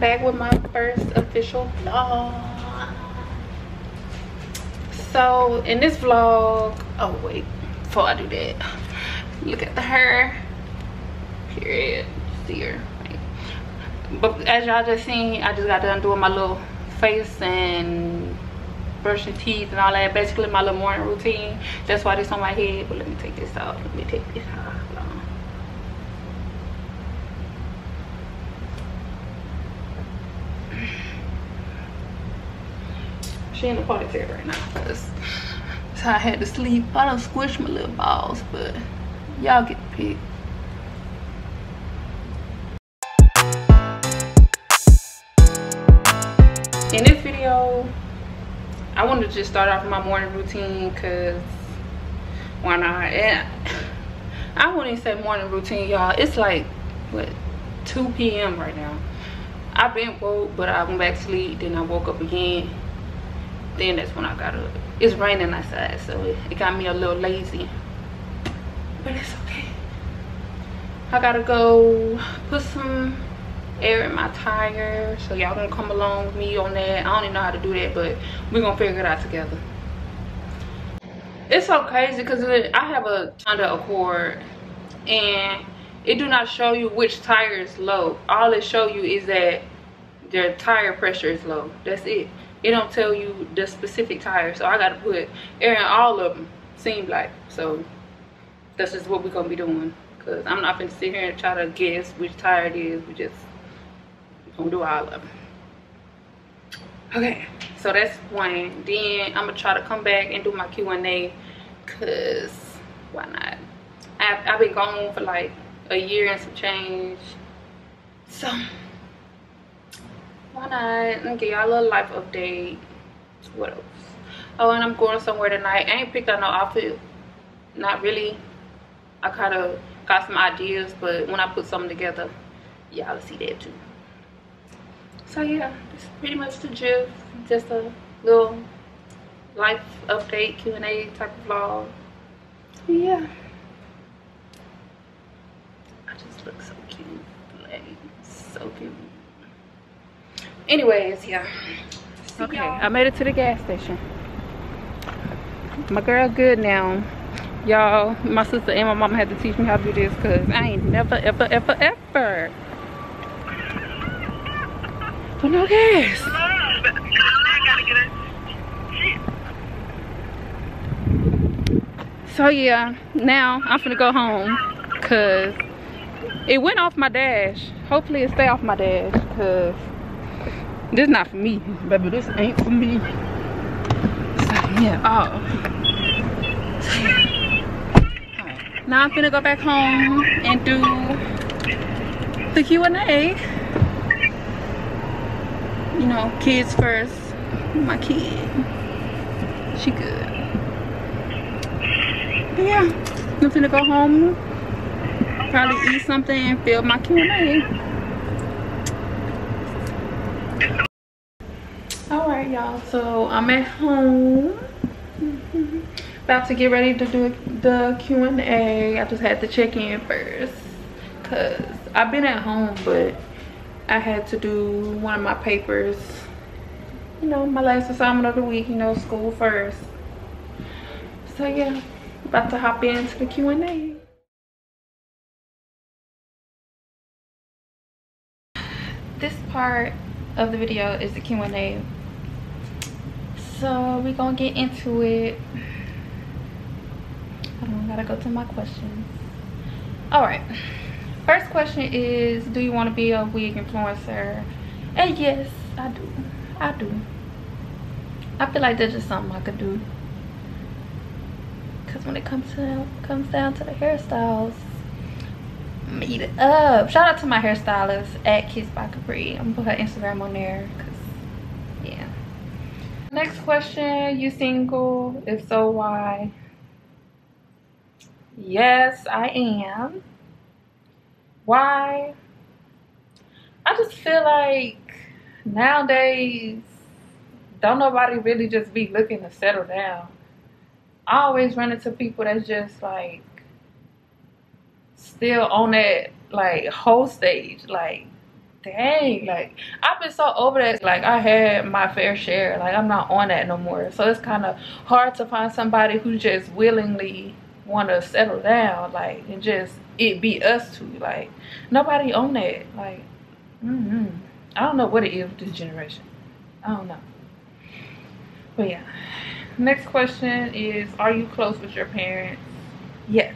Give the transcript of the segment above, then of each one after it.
Back with my first official vlog. So in this vlog, oh wait, before I do that, look at the hair. Period. See her. But as y'all just seen, I just got done doing my little face and brushing teeth and all that. Basically my little morning routine. That's why this on my head. But let me take this off. Let me take this off. She in the ponytail right now that's how I had to sleep. I don't squish my little balls, but y'all get the pic. In this video, I wanted to just start off my morning routine because why not? And I wouldn't say morning routine, y'all. It's like, what, 2 p.m. right now. I've been woke, but I went back to sleep. Then I woke up again then that's when I got up. It's raining outside, so it, got me a little lazy. But it's okay. I gotta go put some air in my tire. So y'all gonna come along with me on that. I don't even know how to do that, but we're gonna figure it out together. It's so crazy because I have a Honda Accord and it do not show you which tire is low. All it show you is that their tire pressure is low. That's it it don't tell you the specific tire so i gotta put air in all of them seems like. So that's just what we're gonna be doing. Because i'm not gonna sit here and try to guess which tire it is. We just gonna do all of them okay so that's one. Then i'm gonna try to come back and do my q&a because why not? I've, I've been gone for like a year and some change. So why not and give y'all a little life update. What else? Oh and i'm going somewhere tonight. I ain't picked out no outfit. Not really. I kind of got some ideas but when i put something together y'all will see that too. So yeah it's pretty much the gist. Just a little life update q&a type of vlog. Yeah. I just look so cute. Like so cute anyways yeah. Okay i made it to the gas station. My girl good now. Y'all my sister and my mama had to teach me how to do this because i ain't never ever ever ever. But no gas. So yeah now i'm gonna go home because it went off my dash. Hopefully it stay off my dash because this not for me, baby. This ain't for me. So, yeah. Oh. Right. Now I'm gonna go back home and do the Q&A. You know, kids first. My kid. She good. But yeah, I'm gonna go home. Probably eat something and fill my Q&A. all right y'all so i'm at home. About to get ready to do the q&a i just had to check in first because i've been at home but i had to do one of my papers. You know my last assignment of the week you know school first. So yeah about to hop into the q&a this part of the video is the q&a so we gonna get into it. I don't gotta go to my questions. All right first question is do you want to be a wig influencer? And yes i do. I do. I feel like that's just something i could do. Because when it comes to comes down to the hairstyles meet it up. Shout out to my hairstylist at kiss by capri. I'm gonna put her instagram on there Next question, you single? If so, why? Yes, I am. Why? I just feel like nowadays, don't nobody really just be looking to settle down. I always run into people that's just like still on that like whole stage, like dang, like I've been so over that. Like I had my fair share. Like I'm not on that no more. So it's kind of hard to find somebody who just willingly want to settle down, like and just it be us two. Like nobody on that. Like, mm -hmm. I don't know what it is with this generation. I don't know. But yeah. Next question is, are you close with your parents? Yes,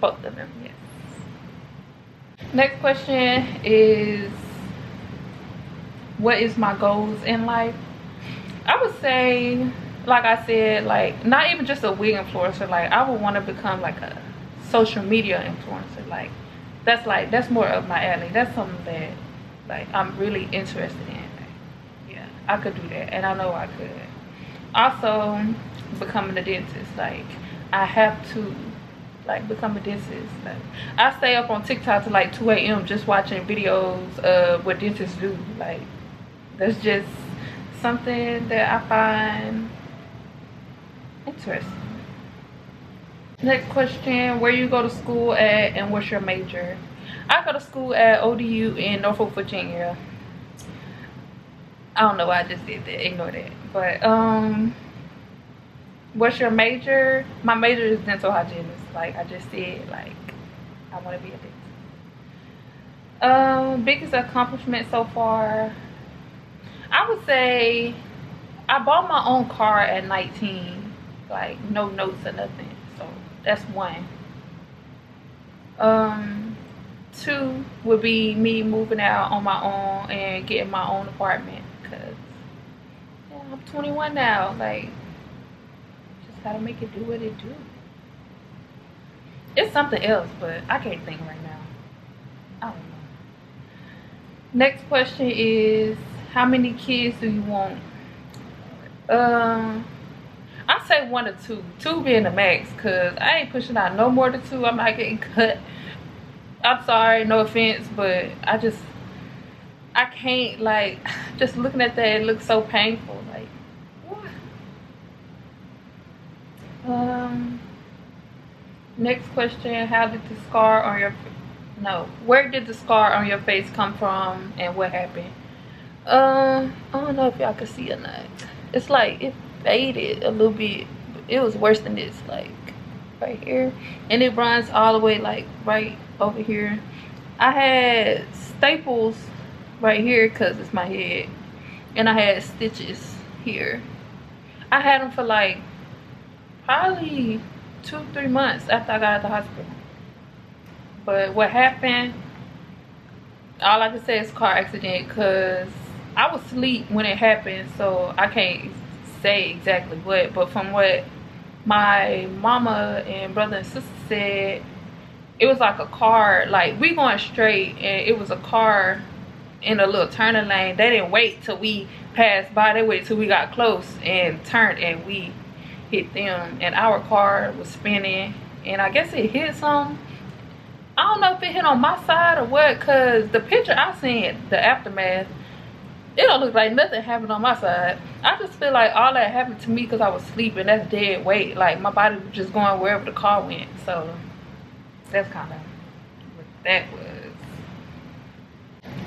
both of them. Yes. Next question is what is my goals in life? I would say, like I said, like not even just a wig influencer, like I would want to become like a social media influencer. Like that's like that's more of my alley. That's something that like I'm really interested in. Yeah, I could do that and I know I could. Also becoming a dentist. Like I have to like become a dentist. Like I stay up on TikTok to like 2 a.m. just watching videos of what dentists do. Like that's just something that I find interesting. Next question, where you go to school at and what's your major? I go to school at ODU in Norfolk, Virginia. I don't know why I just did that, ignore that. But um what's your major? My major is dental hygienist. Like I just said, like I want to be a dentist. Um, biggest accomplishment so far, I would say I bought my own car at 19. Like no notes or nothing. So that's one. Um, two would be me moving out on my own and getting my own apartment because yeah, I'm 21 now. Like just Gotta make it do what it do. It's something else, but I can't think right now. I don't know. Next question is, how many kids do you want? Um, I say one or two. Two being the max, cause I ain't pushing out no more than two. I'm not getting cut. I'm sorry, no offense, but I just I can't like just looking at that. It looks so painful. Like, um, next question, how did the scar on your, no, where did the scar on your face come from and what happened? Um, I don't know if y'all can see or not. It's like, it faded a little bit. It was worse than this, like right here. And it runs all the way like right over here. I had staples right here because it's my head. And I had stitches here. I had them for like probably two, three months after I got out of the hospital. But what happened, all I can say is car accident because I was asleep when it happened. So I can't say exactly what. But from what my mama and brother and sister said, it was like a car, like we going straight and it was a car in a little turning lane. They didn't wait till we passed by. They waited till we got close and turned and we hit them and our car was spinning and I guess it hit some. I don't know if it hit on my side or what because the picture I seen, the aftermath, it don't look like nothing happened on my side. I just feel like all that happened to me because I was sleeping. That's dead weight. Like my body was just going wherever the car went. So that's kind of what that was.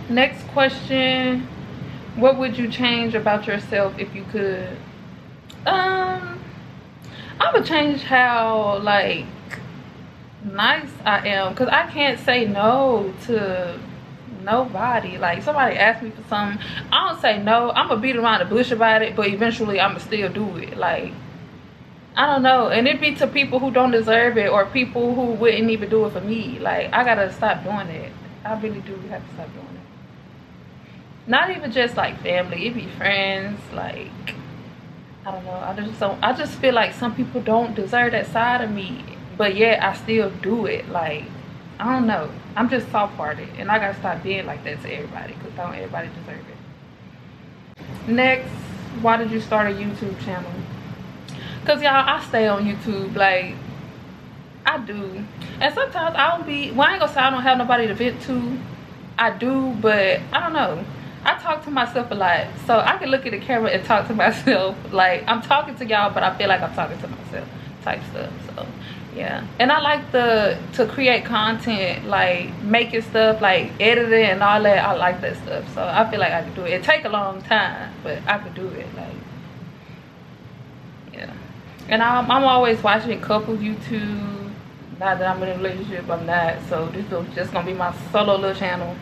Next question. What would you change about yourself if you could? Um, I would change how like nice I am because I can't say no to nobody. Like somebody asked me for something, I don't say no. I'm gonna beat around the bush about it, but eventually I'm gonna still do it. Like I don't know, and it be to people who don't deserve it or people who wouldn't even do it for me. Like I gotta stop doing it. I really do have to stop doing it. Not even just like family, it be friends, like I don't know. I just don't. I just feel like some people don't deserve that side of me, but yet I still do it. Like I don't know. I'm just soft-hearted, and I gotta stop being like that to everybody because don't everybody deserve it. Next, why did you start a YouTube channel? Cause y'all, I stay on YouTube. Like I do, and sometimes I don't be. Well, I ain't gonna say I don't have nobody to vent to. I do, but I don't know. I talk to myself a lot. So I can look at the camera and talk to myself. Like I'm talking to y'all, but I feel like I'm talking to myself type stuff. So yeah. And i like the to create content like making stuff like editing and all that. I like that stuff. So i feel like i could do it. It take a long time but i could do it like yeah. And i'm, I'm always watching couple youtube not that i'm in a relationship i'm not. So this is just gonna be my solo little channel.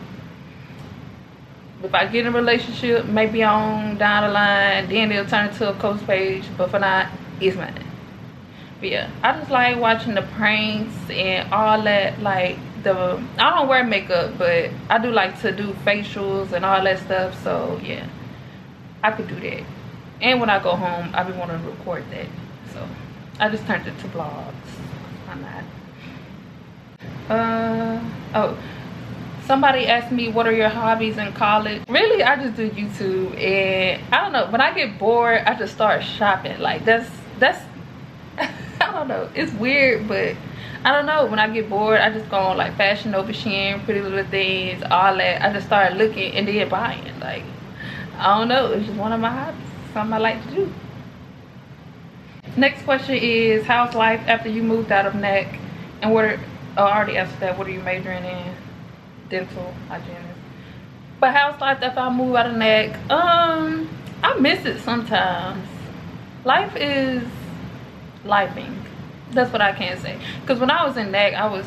If i get in a relationship maybe on down the line then it'll turn into a coach page but for now it's mine yeah i just like watching the pranks and all that like the i don't wear makeup but i do like to do facials and all that stuff so yeah. I could do that. And when i go home i be wanting to record that so. I just turned it to vlogs. I'm not. Uh oh. Somebody asked me what are your hobbies in college? Really i just do youtube and i don't know when i get bored i just start shopping. Like that's that's don't know. It's weird, but I don't know. When I get bored, I just go on like Fashion Nova Shein, Pretty Little Things, all that. I just start looking and then buying. Like, I don't know. It's just one of my hobbies. Something I like to do. Next question is, how's life after you moved out of neck And what are, oh, I already answered that. What are you majoring in? Dental hygienist. But how's life after I move out of neck Um, I miss it sometimes. Life is lifing that's what i can say. Because when i was in NAC, i was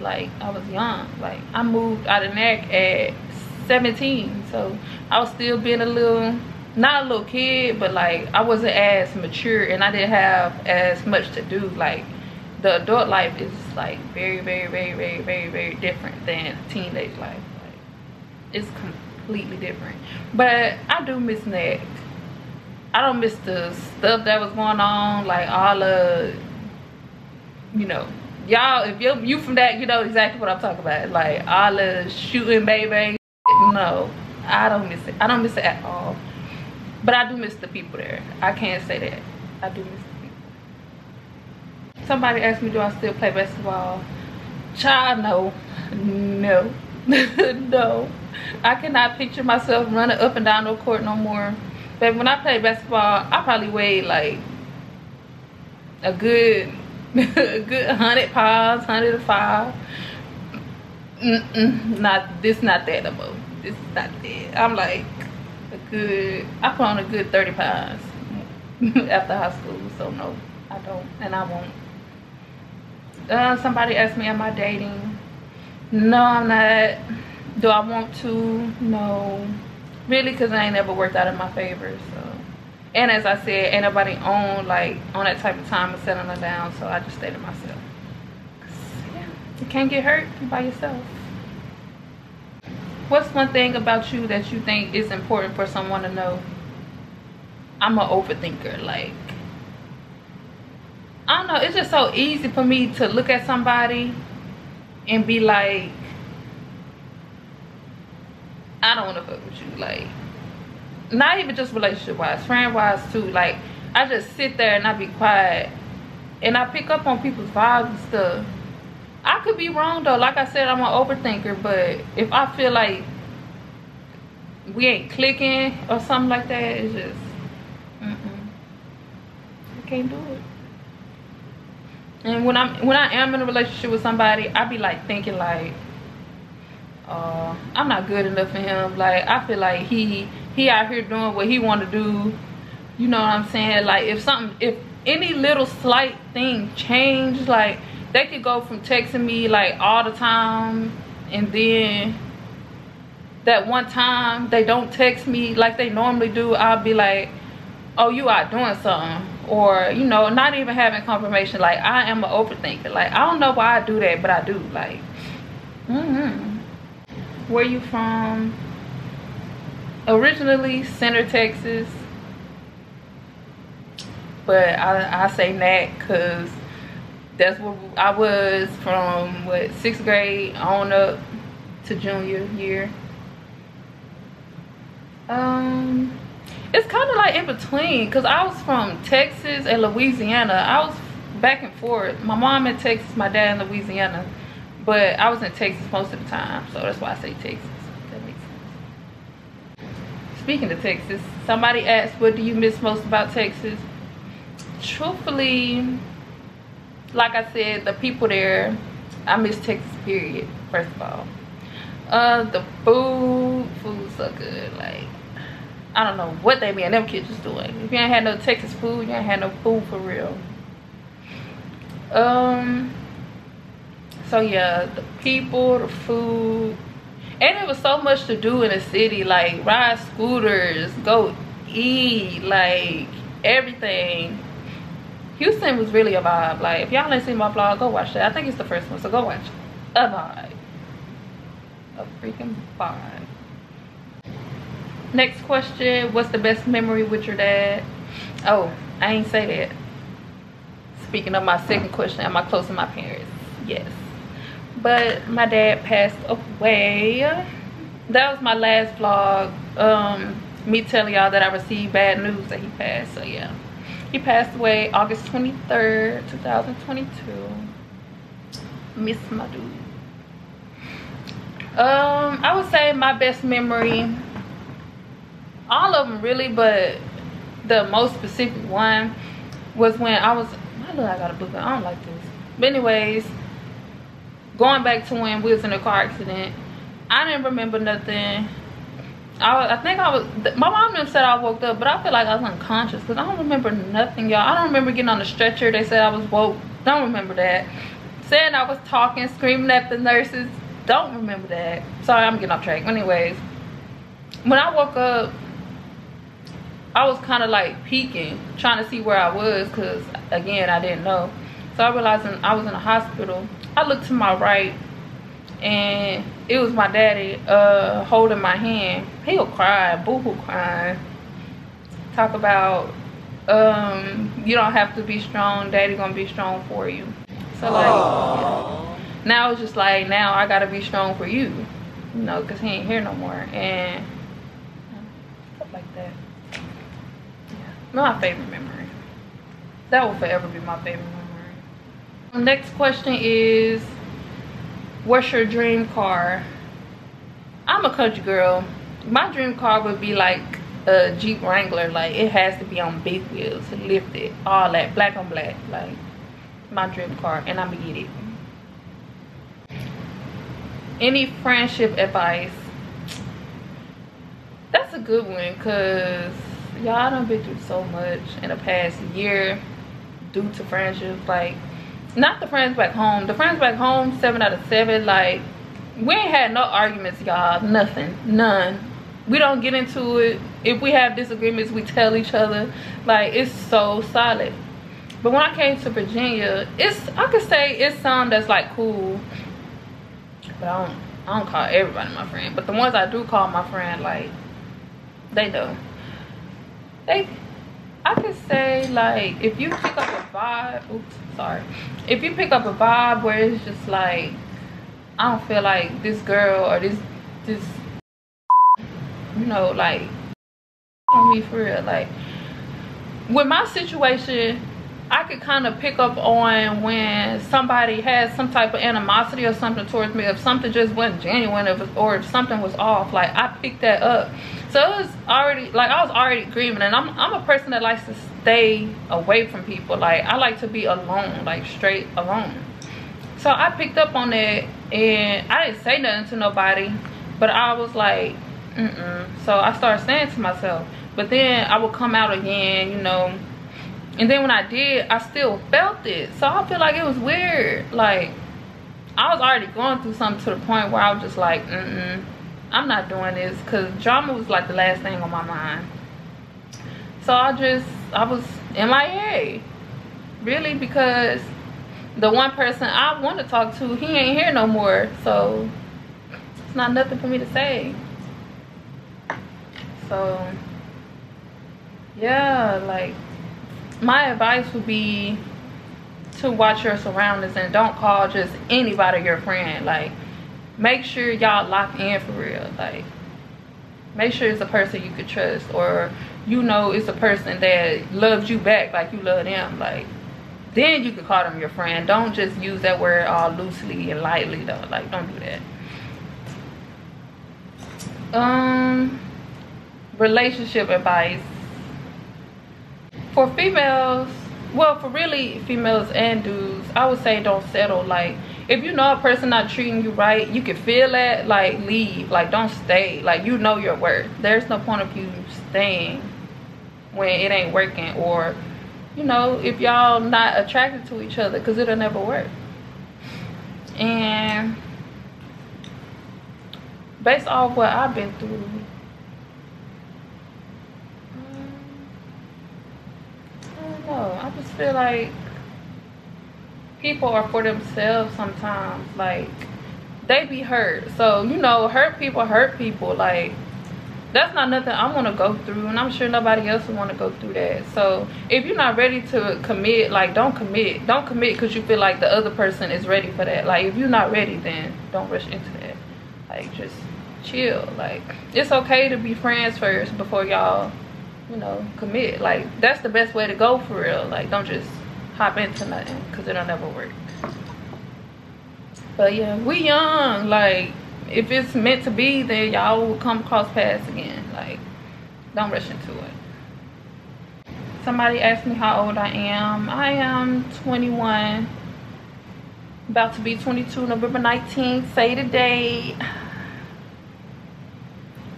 like i was young. Like i moved out of NAC at 17 so i was still being a little not a little kid but like i wasn't as mature and i didn't have as much to do. Like the adult life is like very very very very very very different than teenage life. Like it's completely different. But i do miss NAC I don't miss the stuff that was going on, like all the, you know, y'all, if you you from that, you know exactly what I'm talking about. Like all the shooting, baby. No, I don't miss it. I don't miss it at all. But I do miss the people there. I can't say that. I do miss the people. Somebody asked me, do I still play basketball? Child, no. No. no. I cannot picture myself running up and down the court no more. But when I played basketball, I probably weighed like a good, good hundred pounds, hundred five. Mm -mm, not this, not that no more. This is not that. I'm like a good. I put on a good thirty pounds after high school. So no, I don't, and I won't. Uh, somebody asked me, am I dating? No, I'm not. Do I want to? No really because I ain't never worked out in my favor so and as I said ain't nobody on like on that type of time of settling down so I just stayed to myself. Yeah. You can't get hurt you by yourself. What's one thing about you that you think is important for someone to know? I'm an overthinker like I don't know it's just so easy for me to look at somebody and be like I don't want to fuck with you. Like, not even just relationship wise, friend wise too. Like, I just sit there and I be quiet and I pick up on people's vibes and stuff. I could be wrong though. Like I said, I'm an overthinker, but if I feel like we ain't clicking or something like that, it's just. I can't do it. And when I'm when I am in a relationship with somebody, I be like thinking like, uh, I'm not good enough for him. Like I feel like he he out here doing what he want to do. You know what I'm saying? Like if something, if any little slight thing change, like they could go from texting me like all the time, and then that one time they don't text me like they normally do. I'll be like, oh, you out doing something. Or, you know, not even having confirmation. Like, I am an overthinker. Like, I don't know why I do that, but I do. Like, mm-hmm where you from originally center texas. But i i say Nat because that's where i was from what sixth grade on up to junior year. Um it's kind of like in between because i was from texas and louisiana. I was back and forth. My mom in texas my dad in louisiana. But I was in Texas most of the time, so that's why I say Texas. Speaking of Texas, somebody asked, what do you miss most about Texas? Truthfully, like I said, the people there, I miss Texas period, first of all. Uh, the food, food's so good. Like, I don't know what they be them kitchens doing. If you ain't had no Texas food, you ain't had no food for real. Um, so yeah, the people, the food, and it was so much to do in the city, like ride scooters, go eat, like everything. Houston was really a vibe. Like if y'all ain't seen my vlog, go watch that. I think it's the first one, so go watch. A vibe. A freaking vibe. Next question, what's the best memory with your dad? Oh, I ain't say that. Speaking of my second question, am I close to my parents? Yes. But my dad passed away. That was my last vlog. Um, me telling y'all that I received bad news that he passed. So yeah. He passed away August 23rd, 2022. Miss my dude. Um, I would say my best memory, all of them really, but the most specific one was when I was, why look I got a book? I don't like this. But anyways, going back to when we was in a car accident, I didn't remember nothing I, I think I was, my mom said I woke up, but I feel like I was unconscious because I don't remember nothing, y'all. I don't remember getting on the stretcher. They said I was woke. Don't remember that. Saying I was talking, screaming at the nurses. Don't remember that. Sorry, I'm getting off track. Anyways, when I woke up, I was kind of like peeking, trying to see where I was because, again, I didn't know. So I realized I was in a hospital. I looked to my right and it was my daddy uh holding my hand. He'll cry boo-hoo crying. Talk about um you don't have to be strong. Daddy gonna be strong for you. So like yeah. now it's just like now i gotta be strong for you you know because he ain't here no more. And stuff like that. Yeah. My favorite memory. That will forever be my favorite memory Um, next question is what's your dream car? I'm a country girl. My dream car would be like a jeep wrangler. Like it has to be on big wheels lifted all that black on black like my dream car and i'm gonna get it. Any friendship advice? That's a good one because y'all done been through so much in the past year due to friendships like not the friends back home. The friends back home seven out of seven like we ain't had no arguments y'all. Nothing. None. We don't get into it. If we have disagreements we tell each other. Like it's so solid. But when i came to virginia it's i could say it's some that's like cool. But i don't i don't call everybody my friend. But the ones i do call my friend like they know they I could say like if you pick up a vibe, oops, sorry. If you pick up a vibe where it's just like I don't feel like this girl or this this you know like on me for real like with my situation I could kind of pick up on when somebody has some type of animosity or something towards me if something just wasn't genuine or if something was off like I picked that up so it was already like I was already grieving and I'm, I'm a person that likes to stay away from people. Like I like to be alone like straight alone. So I picked up on it, and I didn't say nothing to nobody but I was like mm-mm. So I started saying to myself but then I would come out again you know. And then when i did i still felt it. So i feel like it was weird. Like i was already going through something to the point where i was just like mm, -mm i'm not doing this because drama was like the last thing on my mind. So i just i was mia really because the one person i want to talk to he ain't here no more. So it's not nothing for me to say. So yeah like my advice would be to watch your surroundings and don't call just anybody your friend. Like make sure y'all lock in for real like make sure it's a person you could trust or you know it's a person that loves you back like you love them like then you can call them your friend. Don't just use that word all loosely and lightly though. Like don't do that. Um relationship advice. For females well for really females and dudes i would say don't settle like if you know a person not treating you right you can feel that like leave. Like don't stay. Like you know your worth. There's no point of you staying when it ain't working or you know if y'all not attracted to each other because it'll never work. And based off what i've been through um, I don't know. I just feel like people are for themselves sometimes. Like they be hurt. So, you know, hurt people hurt people. Like that's not nothing I want to go through and I'm sure nobody else would want to go through that. So if you're not ready to commit, like don't commit. Don't commit because you feel like the other person is ready for that. Like if you're not ready, then don't rush into that. Like just chill. Like it's okay to be friends first before y'all you know, commit. Like, that's the best way to go for real. Like, don't just hop into nothing because it'll never work. But yeah, we young. Like, if it's meant to be, then y'all will come across paths again. Like, don't rush into it. Somebody asked me how old I am. I am 21. About to be 22 November 19th. Say the date.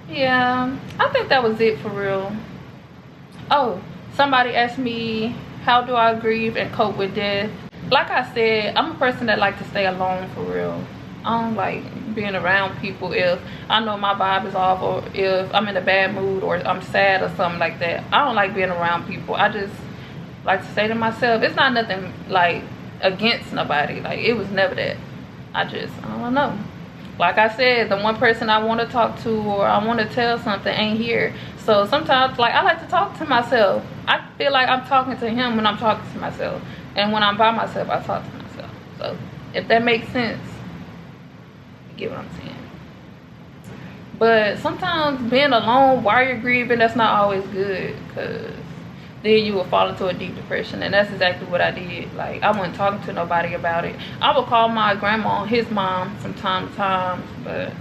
Yeah, I think that was it for real oh somebody asked me how do i grieve and cope with death? Like i said i'm a person that like to stay alone for real. I don't like being around people if i know my vibe is off or if i'm in a bad mood or i'm sad or something like that. I don't like being around people. I just like to say to myself it's not nothing like against nobody. Like it was never that. I just i don't know. Like i said the one person i want to talk to or i want to tell something ain't here. So sometimes, like, I like to talk to myself. I feel like I'm talking to him when I'm talking to myself. And when I'm by myself, I talk to myself. So if that makes sense, you get what I'm saying. But sometimes being alone while you're grieving, that's not always good. Because then you will fall into a deep depression. And that's exactly what I did. Like, I wasn't talking to nobody about it. I would call my grandma, his mom, from time to time. But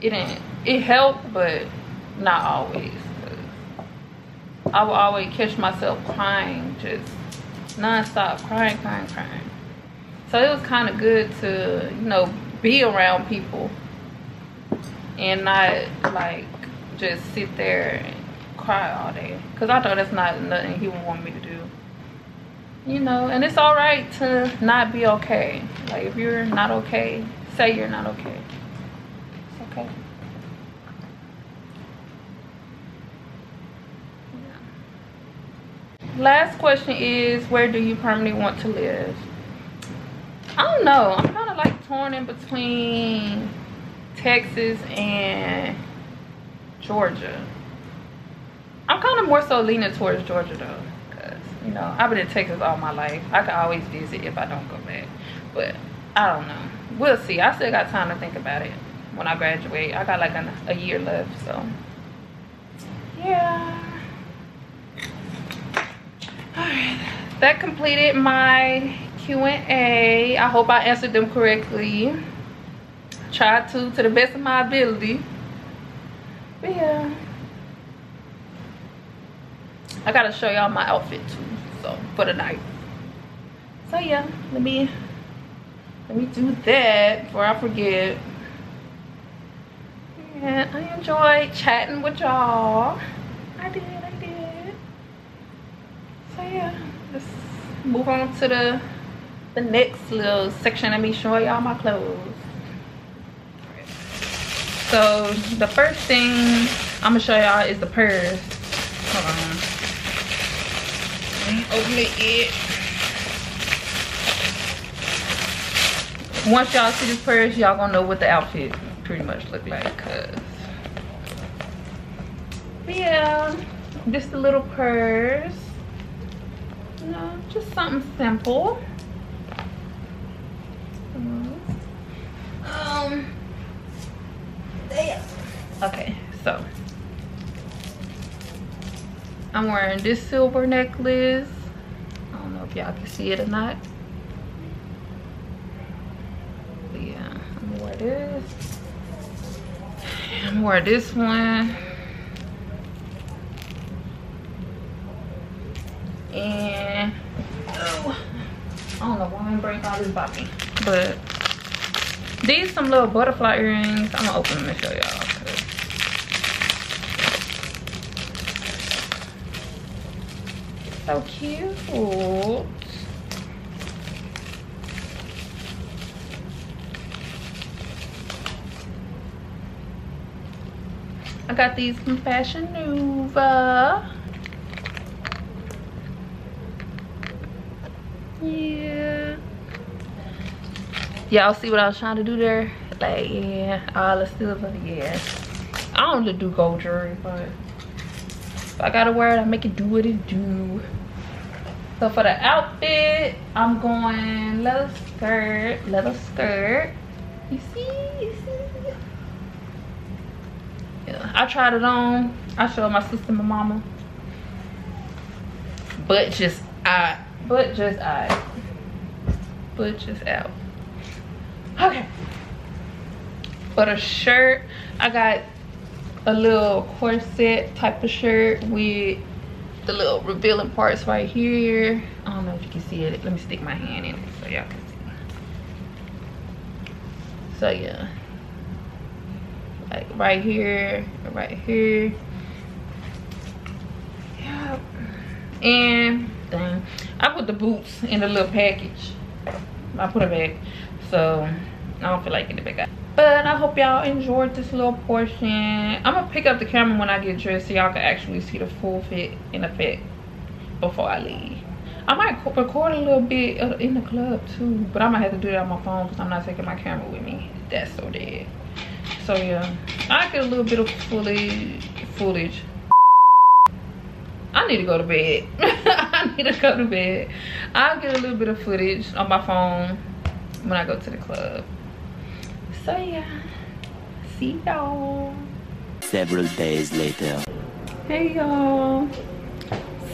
it didn't, it helped, but not always. I would always catch myself crying, just non-stop crying, crying, crying. So it was kind of good to, you know, be around people and not like just sit there and cry all day. Cause I thought that's not nothing he would want me to do. You know, and it's all right to not be okay. Like if you're not okay, say you're not okay. It's okay. Last question is where do you permanently want to live? I don't know. I'm kind of like torn in between texas and georgia. I'm kind of more so leaning towards georgia though because you know i've been in texas all my life. I could always visit if i don't go back. But i don't know. We'll see. I still got time to think about it. When i graduate i got like a, a year left so. Yeah that completed my Q&A. I hope I answered them correctly. Tried to, to the best of my ability. But yeah. I gotta show y'all my outfit too, so, for the night. So yeah, let me, let me do that before I forget. And I enjoyed chatting with y'all. I did so yeah let's move on to the the next little section. Of me showing y'all my clothes. So the first thing i'm gonna show y'all is the purse. Hold on. Open it. Yet once y'all see this purse y'all gonna know what the outfit pretty much look like cause yeah just a little purse no, just something simple. Um. Okay, so I'm wearing this silver necklace. I don't know if y'all can see it or not. But yeah, I'm gonna wear this. I'm gonna wear this one. And gonna bring all this bopping. But these some little butterfly earrings. I'm gonna open them and show y'all. So cute. I got these from Fashion Nova. Yeah. Y'all see what I was trying to do there? Like, yeah, all the silver, yeah. I don't do gold jewelry, but if I gotta wear it, I make it do what it do. So for the outfit, I'm going leather skirt, leather skirt. You see, you see? Yeah, I tried it on. I showed my sister, my mama. But just I, but just I, but just out. Okay. For the shirt, I got a little corset type of shirt with the little revealing parts right here. I don't know if you can see it. Let me stick my hand in it so y'all can see. So yeah. Like right here, right here. Yep. And dang. I put the boots in a little package. I put it back. So I don't feel like getting back out. But i hope y'all enjoyed this little portion. I'm gonna pick up the camera when i get dressed so y'all can actually see the full fit in effect before i leave. I might record a little bit uh, in the club too but i might have to do that on my phone because i'm not taking my camera with me. That's so dead. So yeah. I get a little bit of footage footage I need to go to bed. I need to go to bed. I'll get a little bit of footage on my phone when I go to the club. So yeah. See y'all. Several days later. Hey y'all.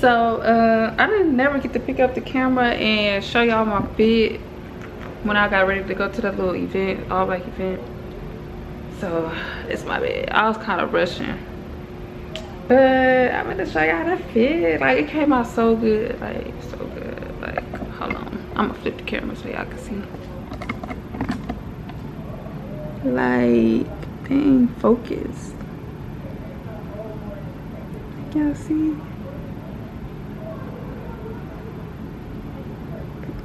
So uh i didn't never get to pick up the camera and show y'all my fit when i got ready to go to that little event all black event. So it's my bad. I was kind of rushing but i'm gonna show y'all the fit. Like it came out so good. Like so good. Like hold on. I'm gonna flip the camera so y'all can see. Like dang focus. Y'all see?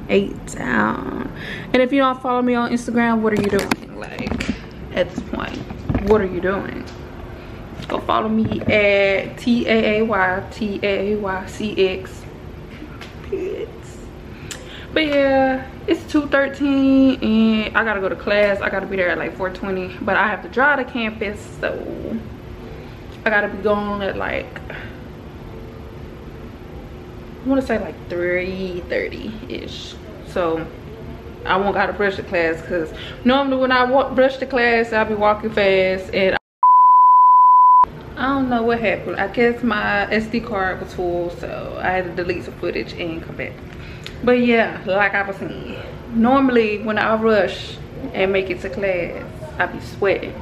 Eight down. And if you don't follow me on instagram what are you doing? Like at this point what are you doing go follow me at t-a-a-y t-a-a-y-c-x but yeah it's 2:13, and i gotta go to class. I gotta be there at like 4:20, but i have to drive to campus so i gotta be gone at like i want to say like 3:30 ish so i won't gotta brush the class because normally when i brush the class i'll be walking fast and I don't know what happened. I guess my SD card was full, so I had to delete some footage and come back. But yeah like i was saying normally when i rush and make it to class i be sweating.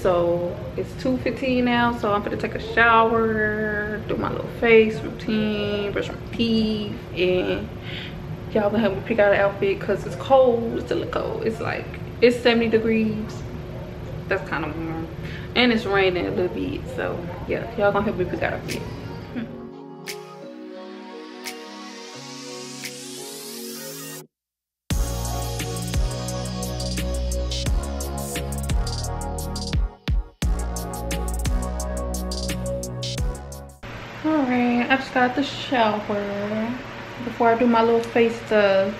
So it's 2:15 now so i'm gonna take a shower do my little face routine brush my teeth and y'all gonna help me pick out an outfit because it's cold it's still cold. It's like it's 70 degrees. That's kind of warm and it's raining a little bit so yeah y'all gonna help me pick out a fit hmm. All right, I just got the shower before I do my little face stuff.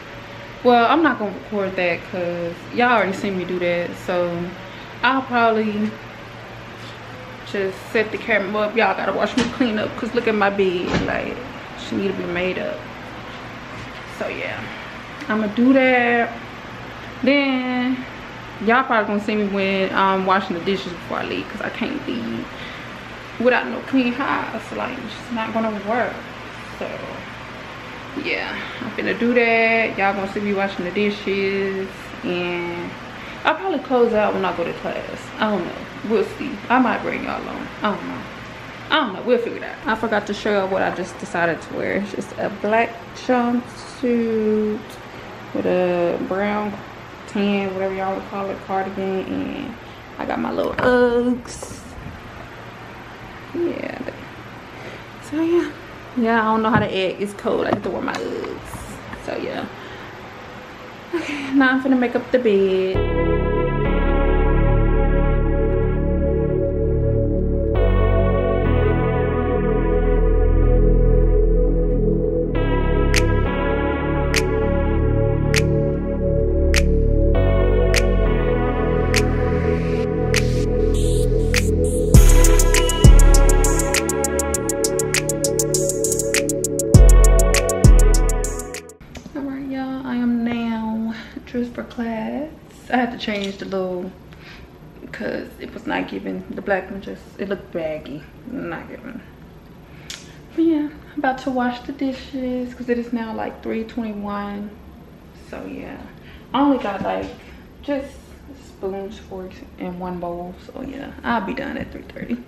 Well, I'm not gonna record that because y'all already seen me do that. So I'll probably just set the camera up. Y'all gotta watch me clean up because look at my bed. Like, she need to be made up. So yeah, I'm gonna do that. Then y'all probably gonna see me when I'm washing the dishes before I leave because I can't leave without no clean house like it's not gonna work so yeah i'm gonna do that y'all gonna see me washing the dishes and i'll probably close out when i go to class i don't know we'll see i might bring y'all along i don't know i don't know we'll figure it out i forgot to show what i just decided to wear it's just a black jumpsuit with a brown tan, whatever y'all would call it, cardigan. And I got my little Uggs. Yeah. So yeah. Yeah, I don't know how to act. It's cold. I have to wear my Uggs. So yeah. Okay, now I'm gonna make up the bed. To change the little because it was not giving the black one just it looked baggy not giving but yeah I'm about to wash the dishes because it is now like 3:21. so yeah i only got like just spoons forks and one bowl so yeah i'll be done at 3:30.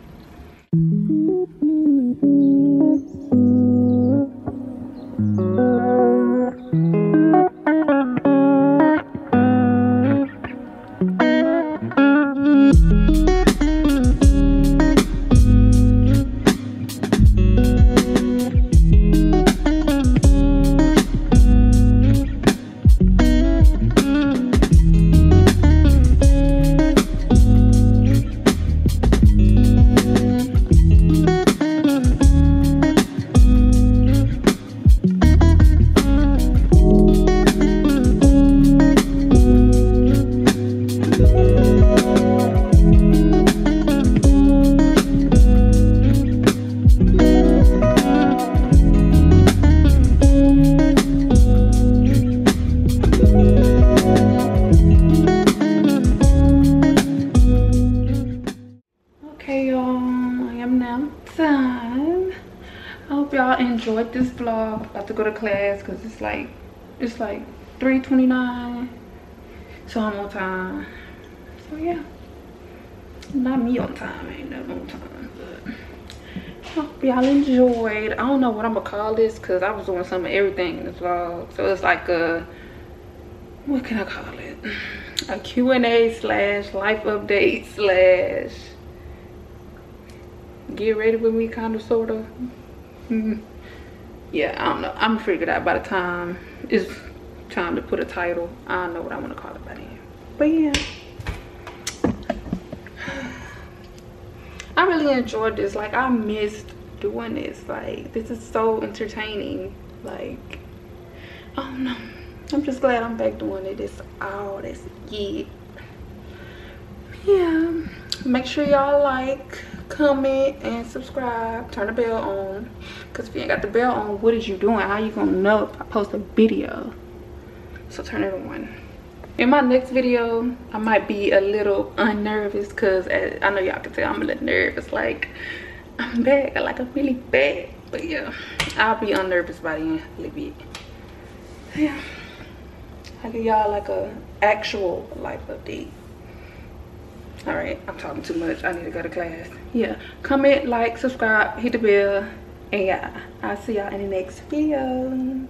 Vlog. To go to class because it's like it's like 3:29, so I'm on time. So yeah, not me on time, ain't no on time. But hope y'all enjoyed. I don't know what I'm gonna call this because I was doing some of everything in this vlog. So it's like a what can I call it? A Q&A slash life update slash get ready with me kind of sort of. Mm-hmm. Yeah i don't know. I'm gonna figured out by the time it's time to put a title i don't know what i want to call it by then. But yeah. I really enjoyed this. Like i missed doing this. Like this is so entertaining. Like oh no i'm just glad i'm back doing it. It's all this yeah yeah. Make sure y'all like comment and subscribe. Turn the bell on. Because if you ain't got the bell on what is you doing? How you gonna know if i post a video? So turn it on. In my next video i might be a little unnervous because uh, i know y'all can tell i'm a little nervous like i'm bad like i'm really bad but yeah i'll be unnervous by the end a little bit. Yeah. I give y'all like a actual life update. All right i'm talking too much. I need to go to class yeah. Comment like subscribe hit the bell and yeah i'll see y'all in the next video